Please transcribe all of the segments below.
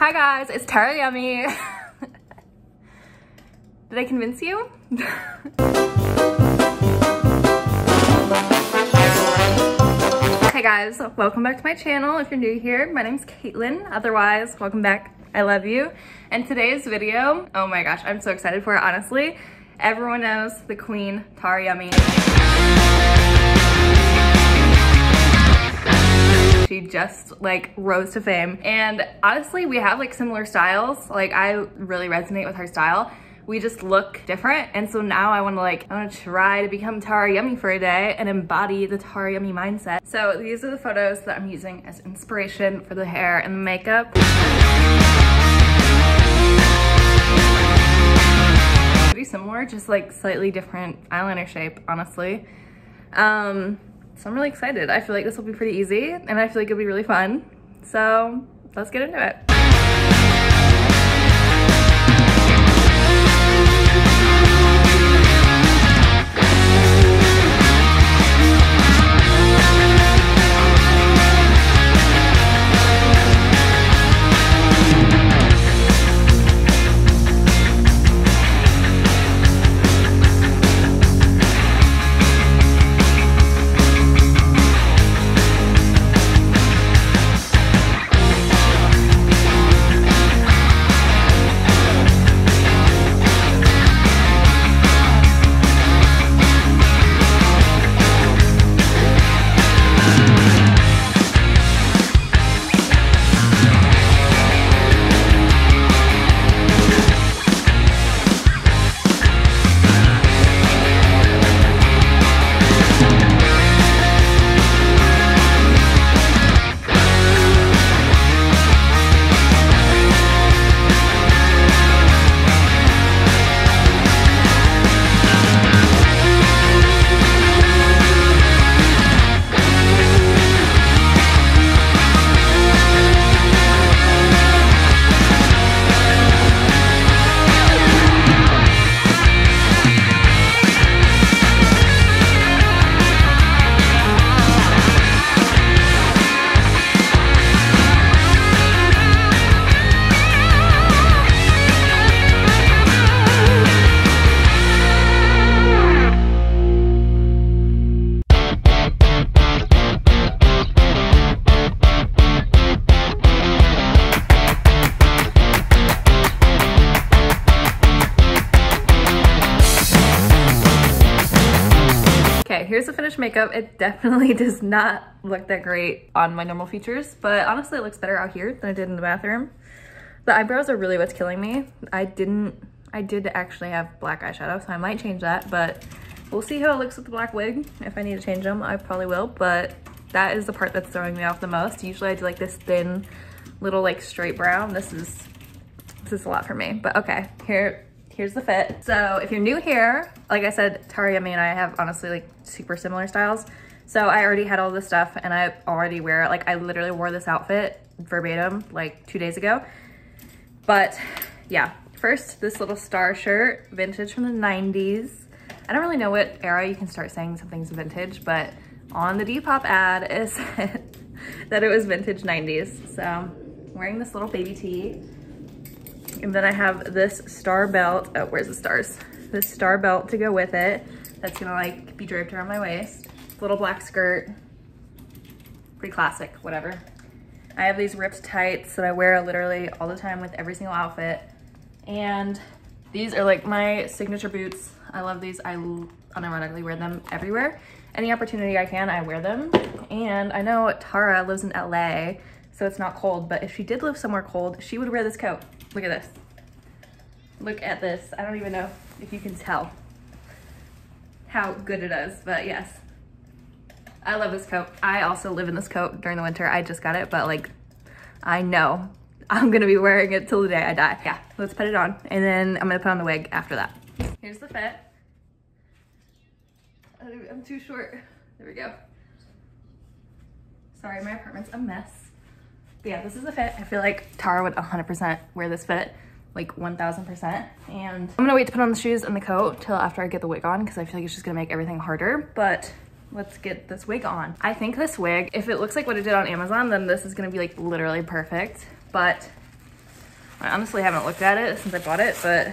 Hi guys, it's Tara Yummy. Did I convince you? Hey guys, welcome back to my channel. If you're new here, my name's Kaitlin. Otherwise, welcome back. I love you. And today's video, oh my gosh, I'm so excited for it, honestly. Everyone knows the queen, Tara Yummy. Just like rose to fame. And honestly, we have like similar styles. Like I really resonate with her style. We just look different. And so now I wanna like, I wanna try to become Tara Yummy for a day and embody the Tara Yummy mindset. So these are the photos that I'm using as inspiration for the hair and the makeup. Pretty similar, just like slightly different eyeliner shape, honestly. Um, so I'm really excited. I feel like this will be pretty easy and I feel like it'll be really fun. So let's get into it. Makeup. It definitely does not look that great on my normal features, but honestly it looks better out here than it did in the bathroom. The eyebrows are really what's killing me. I didn't, I did actually have black eyeshadow, so I might change that, but we'll see how it looks with the black wig. If I need to change them, I probably will, but that is the part that's throwing me off the most. Usually I do like this thin little like straight brown. This is, this is a lot for me, but okay, here, here's the fit. So if you're new here, like I said, Tara Yummy and I have honestly like super similar styles. So I already had all this stuff and I already wear it. Like I literally wore this outfit verbatim like two days ago. But yeah, first this little star shirt, vintage from the 90s. I don't really know what era you can start saying something's vintage, but on the Depop ad it said that it was vintage 90s. So I'm wearing this little baby tee. And then I have this star belt. Oh, where's the stars? This star belt to go with it. That's gonna like be draped around my waist. Little black skirt. Pretty classic, whatever. I have these ripped tights that I wear literally all the time with every single outfit. And these are like my signature boots. I love these. I unironically wear them everywhere. Any opportunity I can, I wear them. And I know Tara lives in LA, so it's not cold, but if she did live somewhere cold, she would wear this coat. Look at this. Look at this. I don't even know if you can tell how good it is, but yes. I love this coat. I also live in this coat during the winter. I just got it, but like, I know I'm gonna be wearing it till the day I die. Yeah, let's put it on. And then I'm gonna put on the wig after that. Here's the fit. I'm too short. There we go. Sorry, my apartment's a mess. Yeah, this is a fit. I feel like Tara would 100% wear this fit, like 1000%. And I'm gonna wait to put on the shoes and the coat till after I get the wig on because I feel like it's just gonna make everything harder. But let's get this wig on. I think this wig, if it looks like what it did on Amazon, then this is gonna be like literally perfect. But I honestly haven't looked at it since I bought it, but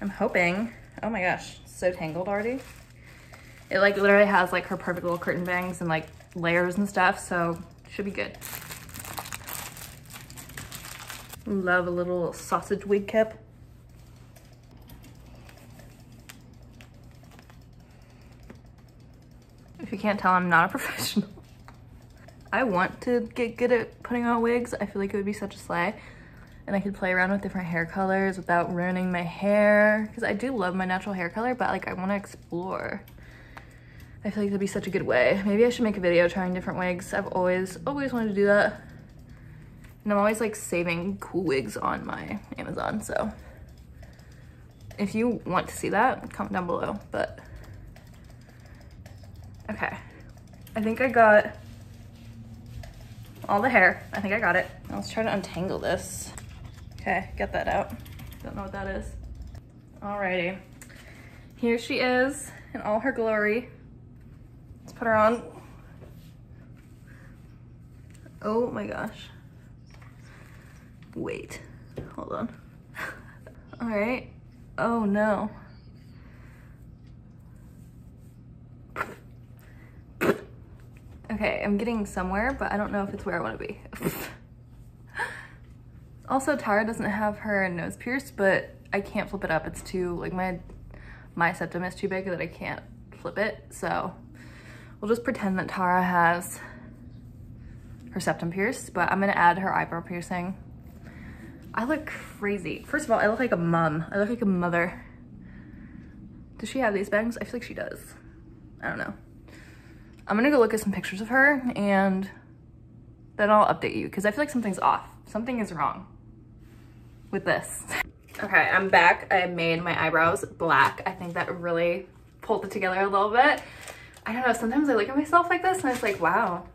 I'm hoping, oh my gosh, so tangled already. It like literally has like her perfect little curtain bangs and like layers and stuff, so should be good. Love a little sausage wig cap. If you can't tell, I'm not a professional. I want to get good at putting on wigs. I feel like it would be such a slay. And I could play around with different hair colors without ruining my hair. Because I do love my natural hair color, but like I want to explore. I feel like that'd be such a good way. Maybe I should make a video trying different wigs. I've always, always wanted to do that. And I'm always like saving cool wigs on my Amazon, so. If you want to see that, comment down below, but. Okay. I think I got all the hair. I think I got it. Let's try to untangle this. Okay, get that out. Don't know what that is. Alrighty. Here she is in all her glory. Let's put her on. Oh my gosh. Wait, hold on. All right. Oh no. Okay, I'm getting somewhere, but I don't know if it's where I want to be. also, Tara doesn't have her nose pierced, but I can't flip it up. It's too, like my, my septum is too big that I can't flip it. So we'll just pretend that Tara has her septum pierced, but I'm gonna add her eyebrow piercing. I look crazy. First of all, I look like a mom. I look like a mother. Does she have these bangs? I feel like she does. I don't know. I'm gonna go look at some pictures of her and then I'll update you because I feel like something's off. Something is wrong with this. Okay, I'm back. I made my eyebrows black. I think that really pulled it together a little bit. I don't know, sometimes I look at myself like this and it's like, wow,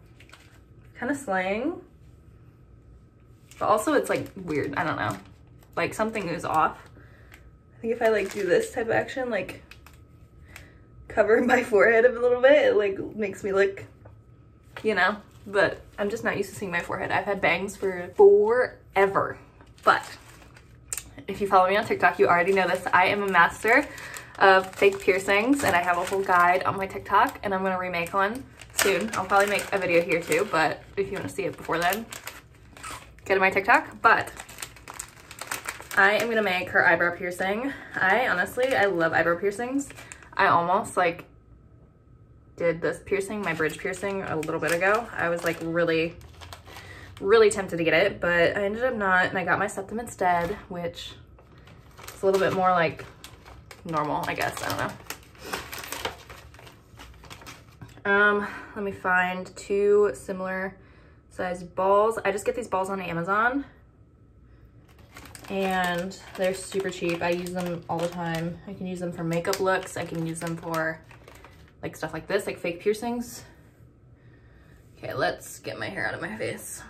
kind of slaying. But also it's like weird, I don't know. Like something is off. I think if I like do this type of action, like cover my forehead a little bit, it like makes me look, you know, but I'm just not used to seeing my forehead. I've had bangs for forever, but if you follow me on TikTok, you already know this. I am a master of fake piercings and I have a whole guide on my TikTok and I'm gonna remake one soon. I'll probably make a video here too, but if you wanna see it before then, get to my TikTok. But I am gonna make her eyebrow piercing. I honestly, I love eyebrow piercings. I almost like did this piercing, my bridge piercing a little bit ago. I was like really, really tempted to get it, but I ended up not, and I got my septum instead, which is a little bit more like normal, I guess, I don't know. Um, let me find two similar size balls. I just get these balls on Amazon and they're super cheap. I use them all the time. I can use them for makeup looks. I can use them for like stuff like this, like fake piercings. Okay, let's get my hair out of my face.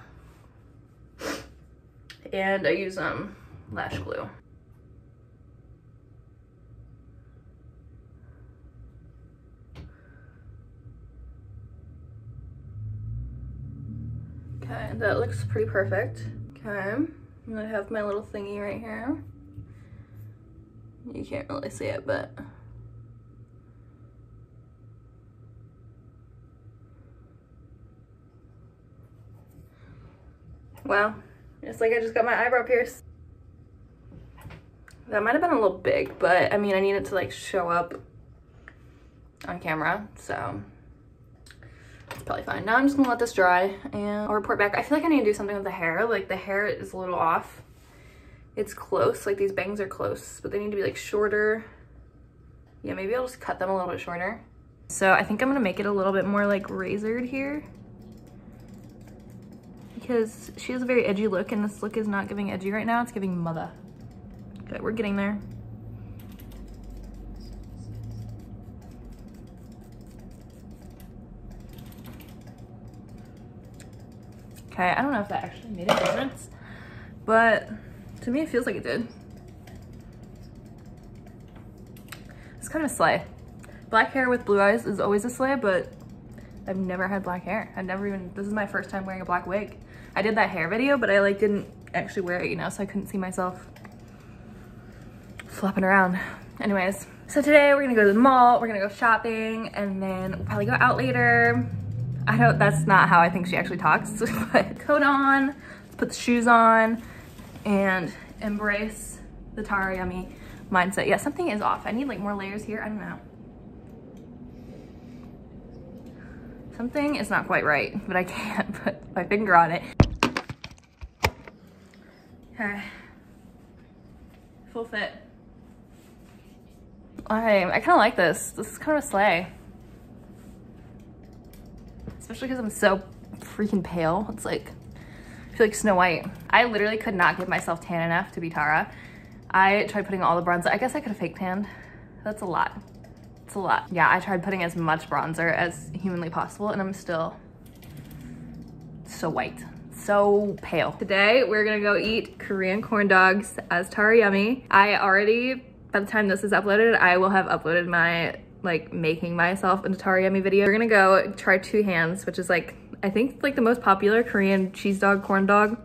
And I use um lash glue. Okay, that looks pretty perfect. Okay. I have my little thingy right here. You can't really see it, but Wow, it's like I just got my eyebrow pierced. That might have been a little big, but I mean, I need it to like show up on camera, so it's probably fine. Now I'm just gonna let this dry and I'll report back. I feel like I need to do something with the hair. Like the hair is a little off. It's close, like these bangs are close, but they need to be like shorter. Yeah, maybe I'll just cut them a little bit shorter. So I think I'm gonna make it a little bit more like razored here because she has a very edgy look and this look is not giving edgy right now. It's giving mother. Okay, we're getting there. Okay, I don't know if that actually made a difference, but to me it feels like it did. It's kind of slay. Black hair with blue eyes is always a slay, but I've never had black hair. I've never even, this is my first time wearing a black wig. I did that hair video, but I like didn't actually wear it, you know, so I couldn't see myself flopping around. Anyways, so today we're gonna go to the mall, we're gonna go shopping, and then we'll probably go out later. I don't, that's not how I think she actually talks, but coat on, put the shoes on, and embrace the Tara Yummy mindset. Yeah, something is off. I need like more layers here, I don't know. Something is not quite right, but I can't put my finger on it. Okay. Full fit. Alright, I kind of like this. This is kind of a slay. Especially because I'm so freaking pale. It's like, I feel like Snow White. I literally could not give myself tan enough to be Tara. I tried putting all the bronzer. I guess I could have fake tanned. That's a lot. It's a lot. Yeah, I tried putting as much bronzer as humanly possible and I'm still so white, so pale. Today, we're gonna go eat Korean corn dogs as Tara Yummy. I already, by the time this is uploaded, I will have uploaded my like making myself an Tara Yummy video. We're gonna go try Two Hands, which is like, I think like the most popular Korean cheese dog, corn dog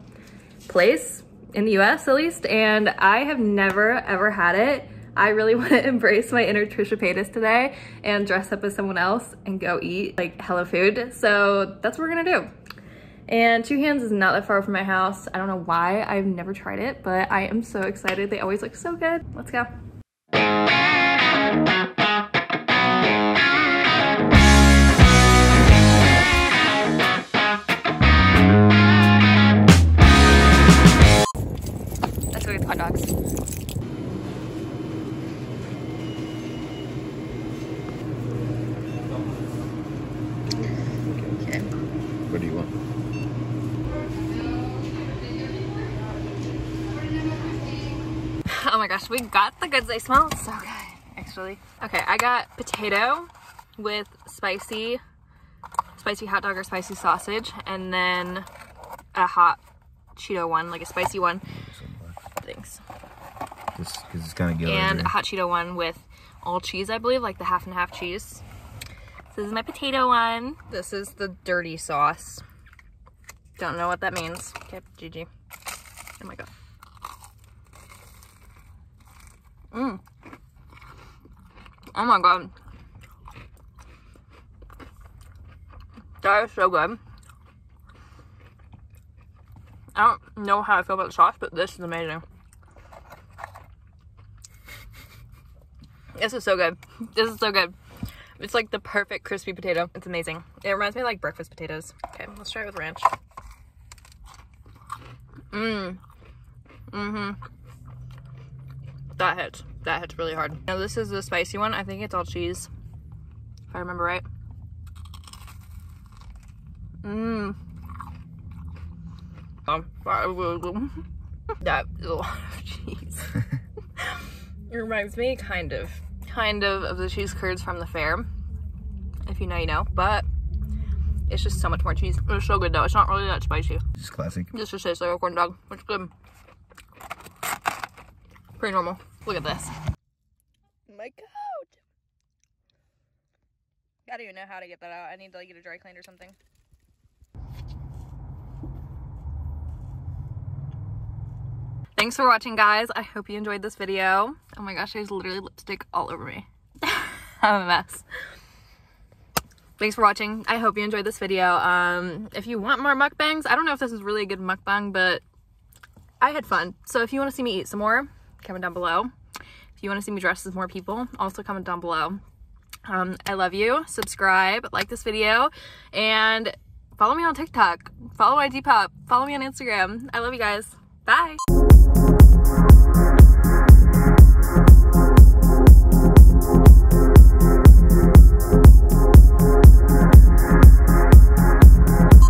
place in the US at least. And I have never ever had it. I really want to embrace my inner Trisha Paytas today and dress up as someone else and go eat like hella food. So that's what we're gonna do. And Two Hands is not that far from my house. I don't know why, I've never tried it, but I am so excited. They always look so good. Let's go. What do you want? Oh my gosh, we got the goods. They smell so good, actually. Okay, I got potato with spicy, spicy hot dog or spicy sausage, and then a hot Cheeto one, like a spicy one. Thanks. Just because it's kind of good. And a hot Cheeto one with all cheese, I believe, like the half and half cheese. This is my potato one. This is the dirty sauce. Don't know what that means. Okay, GG. Oh my god. Mmm. Oh my god. That is so good. I don't know how I feel about the sauce, but this is amazing. This is so good. This is so good. It's like the perfect crispy potato. It's amazing. It reminds me of like breakfast potatoes. Okay, let's try it with ranch. Mmm. Mm-hmm. That hits. That hits really hard. Now this is the spicy one. I think it's all cheese. If I remember right. Mmm. Um, that is a lot of cheese. it reminds me kind of kind of of the cheese curds from the fair if you know you know but it's just so much more cheese. It's so good though. It's not really that spicy. Just classic. this just tastes like a corn dog. It's good. Pretty normal. Look at this. My coat I don't even know how to get that out. I need to like get a dry clean or something Thanks for watching, guys. I hope you enjoyed this video. Oh my gosh, there's literally lipstick all over me. I'm a mess. Thanks for watching. I hope you enjoyed this video. Um, if you want more mukbangs, I don't know if this is really a good mukbang, but I had fun. So if you want to see me eat some more, comment down below. If you want to see me dress as more people, also comment down below. Um, I love you. Subscribe, like this video, and follow me on TikTok. Follow my Depop. Follow me on Instagram. I love you guys. Bye.